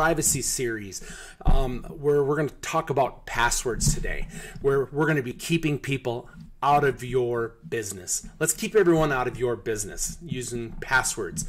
privacy series um, where we're going to talk about passwords today, where we're going to be keeping people out of your business. Let's keep everyone out of your business using passwords.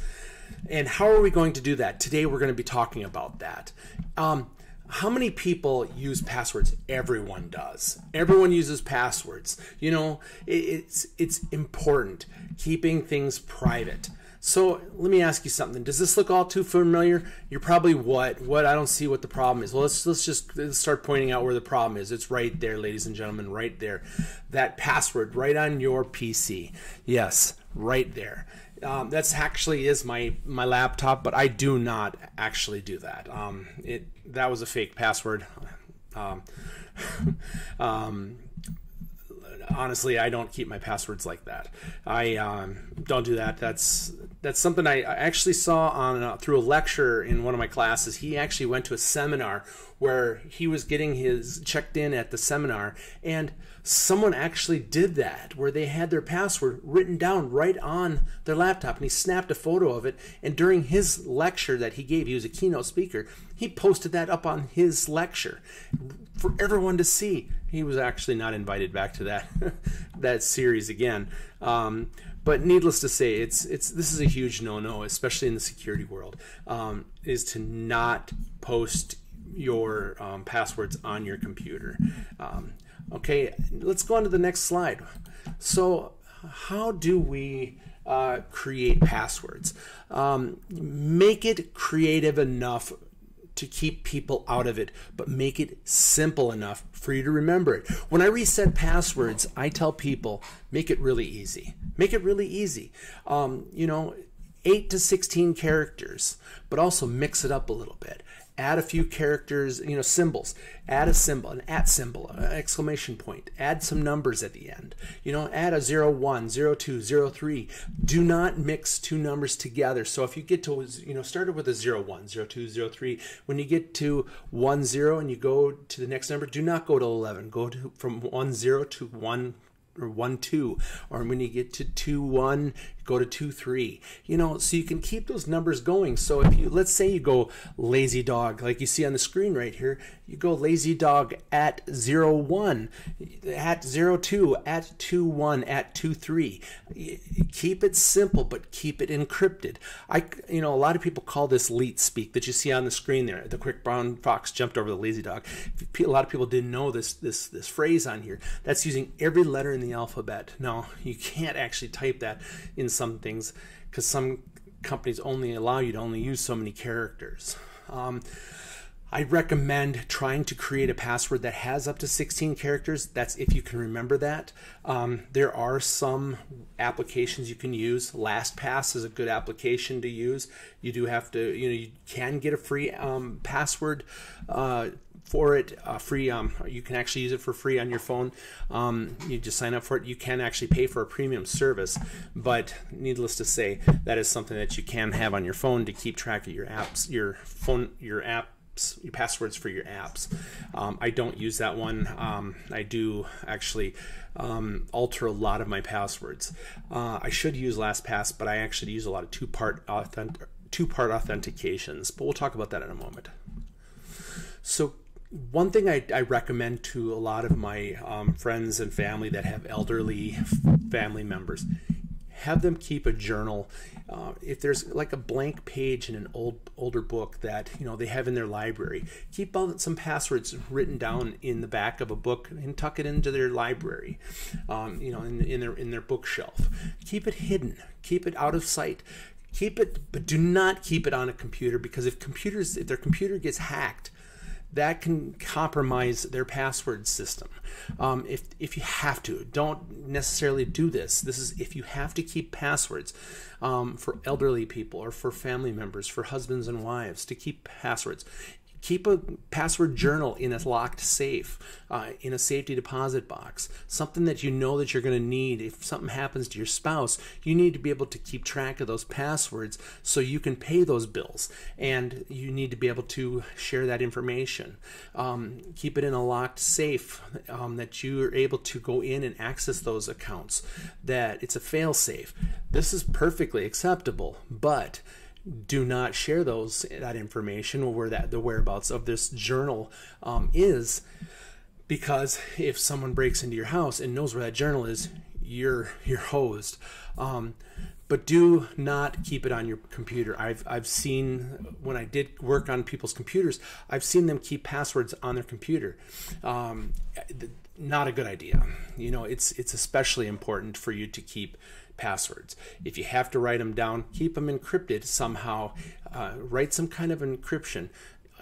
And how are we going to do that? Today we're going to be talking about that. Um, how many people use passwords? Everyone does. Everyone uses passwords. You know, it's it's important keeping things private. So let me ask you something. Does this look all too familiar? You're probably what? What? I don't see what the problem is. Well, let's let's just let's start pointing out where the problem is. It's right there, ladies and gentlemen, right there. That password right on your PC. Yes, right there. Um, that's actually is my my laptop, but I do not actually do that. Um, it that was a fake password. Um, um honestly, I don't keep my passwords like that. I um, don't do that. That's that's something I, actually saw on uh, through a lecture in one of my classes. He actually went to a seminar where he was getting his checked in at the seminar, and someone actually did that where they had their password written down right on their laptop, and he snapped a photo of it. And during his lecture that he gave, he was a keynote speaker. He posted that up on his lecture for everyone to see. He was actually not invited back to that that series again. Um, but needless to say, it's it's this is a huge no-no, especially in the security world, um, is to not post your um, passwords on your computer. Um, okay, let's go on to the next slide. So, how do we uh, create passwords? Um, make it creative enough to keep people out of it, but make it simple enough for you to remember it. When I reset passwords, I tell people make it really easy. Make it really easy. Um, you know, 8 to 16 characters, but also mix it up a little bit add a few characters, you know, symbols. Add a symbol, an at symbol, an exclamation point. Add some numbers at the end. You know, add a 0, 1, 0, 2, 0, 3. Do not mix two numbers together. So if you get to, you know, started with a 0, 1, 0, 2, 0, 3. When you get to 1, 0 and you go to the next number, do not go to 11. Go to from 1, 0 to 1, or 1 2 or when you get to 2 1 go to 2 3 you know so you can keep those numbers going. So if you let's say you go lazy dog like you see on the screen right here you go lazy dog at zero one at zero two at 2 1 at 2 3 keep it simple but keep it encrypted. I you know a lot of people call this leet speak that you see on the screen there. The quick brown fox jumped over the lazy dog. A lot of people didn't know this this this phrase on here. That's using every letter in the alphabet. No you can't actually type that in some things because some companies only allow you to only use so many characters. Um, I recommend trying to create a password that has up to 16 characters. That's if you can remember that. Um, there are some applications you can use. LastPass is a good application to use. You do have to, you know, you can get a free um, password uh, for it uh, free. Um, you can actually use it for free on your phone. Um, you just sign up for it. You can actually pay for a premium service, but needless to say, that is something that you can have on your phone to keep track of your apps, your phone, your apps, your passwords for your apps. Um, I don't use that one. Um, I do actually um, alter a lot of my passwords. Uh, I should use LastPass, but I actually use a lot of two-part authentic two-part authentications. But we'll talk about that in a moment. So one thing I, I, recommend to a lot of my um, friends and family that have elderly family members have them keep a journal. Uh, if there's like a blank page in an old older book that you know they have in their library keep some passwords written down in the back of a book and tuck it into their library um, you know in, in their in their bookshelf. Keep it hidden. Keep it out of sight. Keep it but do not keep it on a computer because if computers if their computer gets hacked that can compromise their password system. Um, if, if you have to, don't necessarily do this. This is if you have to keep passwords um, for elderly people or for family members, for husbands and wives to keep passwords keep a password journal in a locked safe uh, in a safety deposit box. Something that you know that you're going to need. If something happens to your spouse you need to be able to keep track of those passwords so you can pay those bills and you need to be able to share that information. Um, keep it in a locked safe um, that you are able to go in and access those accounts that it's a fail safe. This is perfectly acceptable but do not share those that information or where that the whereabouts of this journal um, is because if someone breaks into your house and knows where that journal is you're you're hosed um, but do not keep it on your computer. I've I've seen when I did work on people's computers, I've seen them keep passwords on their computer. Um, not a good idea. You know, it's it's especially important for you to keep passwords. If you have to write them down, keep them encrypted somehow. Uh, write some kind of encryption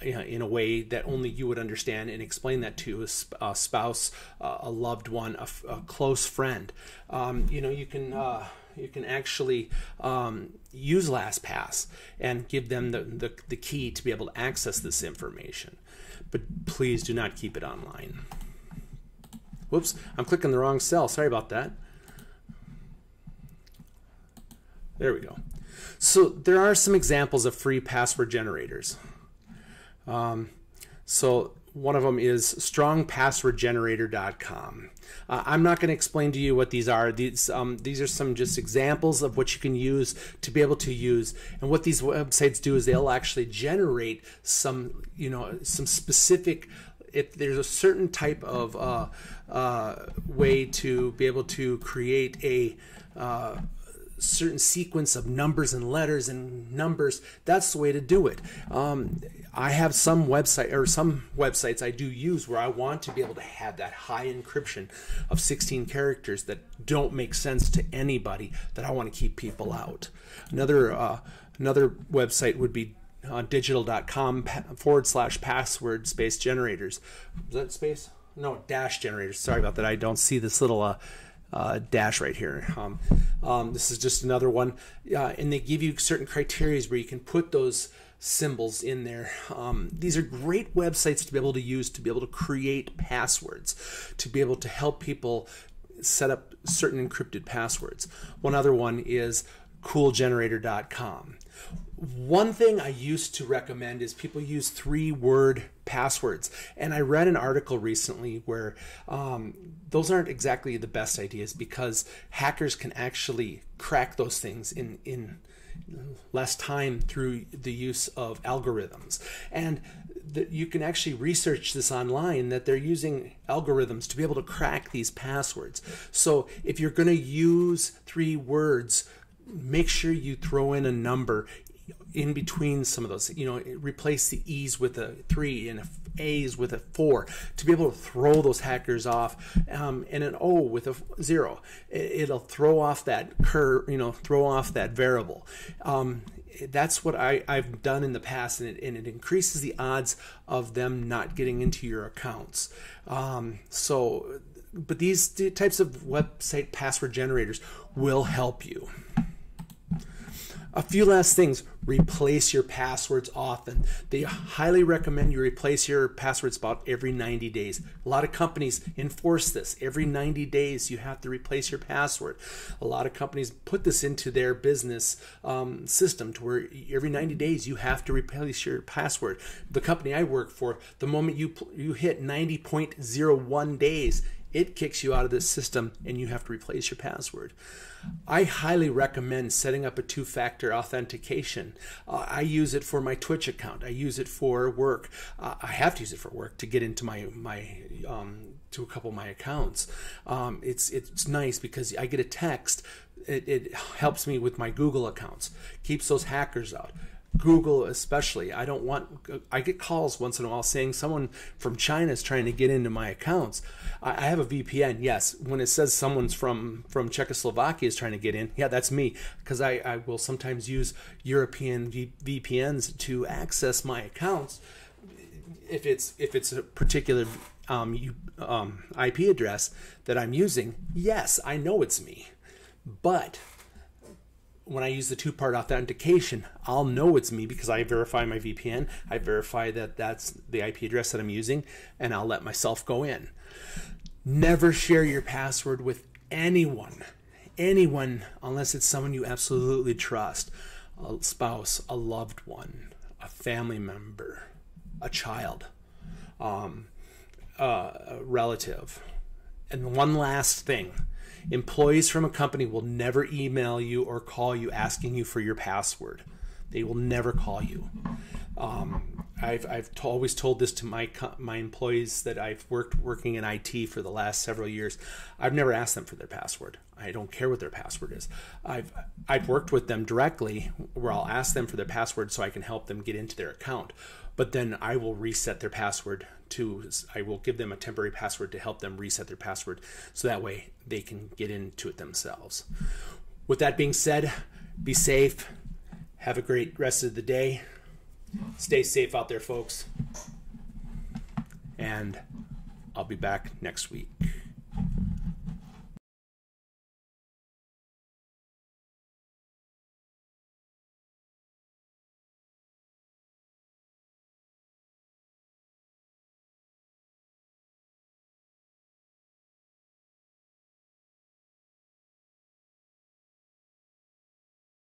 in a way that only you would understand and explain that to a, spouse, a loved one, a, a close friend. Um, you know, you can uh, you can actually um, use LastPass and give them the, the, the key to be able to access this information. But please do not keep it online. Whoops, I'm clicking the wrong cell. Sorry about that. There we go. So there are some examples of free password generators. Um, so one of them is strongpasswordgenerator.com. Uh, I'm not going to explain to you what these are. These um, these are some just examples of what you can use to be able to use. And what these websites do is they'll actually generate some you know some specific. If there's a certain type of uh, uh, way to be able to create a uh, certain sequence of numbers and letters and numbers, that's the way to do it. Um, I have some website or some websites I do use where I want to be able to have that high encryption of 16 characters that don't make sense to anybody that I want to keep people out. Another uh, another website would be uh, digital.com forward slash password space generators. Is that space? No, dash generators. Sorry about that. I don't see this little uh, uh, dash right here. Um, um, this is just another one. Uh, and they give you certain criteria where you can put those symbols in there. Um, these are great websites to be able to use to be able to create passwords, to be able to help people set up certain encrypted passwords. One other one is coolgenerator.com. One thing I used to recommend is people use three word passwords. And I read an article recently where um, those aren't exactly the best ideas because hackers can actually crack those things in, in less time through the use of algorithms. And that you can actually research this online that they're using algorithms to be able to crack these passwords. So if you're going to use three words, make sure you throw in a number in between some of those. You know, replace the E's with a three and a A's with a four to be able to throw those hackers off, um, and an O with a zero. It'll throw off that curve, you know, throw off that variable. Um, that's what I, I've done in the past, and it, and it, increases the odds of them not getting into your accounts. Um, so, but these types of website password generators will help you. A few last things replace your passwords often. They highly recommend you replace your passwords about every 90 days. A lot of companies enforce this. Every 90 days, you have to replace your password. A lot of companies put this into their business um, system to where every 90 days you have to replace your password. The company I work for, the moment you you hit 90.01 days, it kicks you out of the system and you have to replace your password. I highly recommend setting up a two factor authentication. Uh, I use it for my Twitch account, I use it for work. Uh, I have to use it for work to get into my, my um, to a couple of my accounts. Um, it's it's nice because I get a text. It, it helps me with my Google accounts, keeps those hackers out. Google especially. I don't want. I get calls once in a while saying someone from China is trying to get into my accounts. I, have a VPN. Yes, when it says someone's from from Czechoslovakia is trying to get in, yeah, that's me because I, I will sometimes use European v, VPNs to access my accounts if it's if it's a particular um, you, um, IP address that I'm using. Yes, I know it's me, but when I use the two part authentication, I'll know it's me because I verify my VPN. I verify that that's the IP address that I'm using, and I'll let myself go in. Never share your password with anyone, anyone, unless it's someone you absolutely trust a spouse, a loved one, a family member, a child, um, uh, a relative. And one last thing Employees from a company will never email you or call you asking you for your password. They will never call you. Um, I've, I've t- always told this to my my employees that I've worked working in IT for the last several years. I've never asked them for their password. I don't care what their password is. I've I've worked with them directly where I'll ask them for their password so I can help them get into their account. But then I will reset their password to I will give them a temporary password to help them reset their password so that way they can get into it themselves. With that being said, be safe. Have a great rest of the day. Stay safe out there, folks. And I'll be back next week.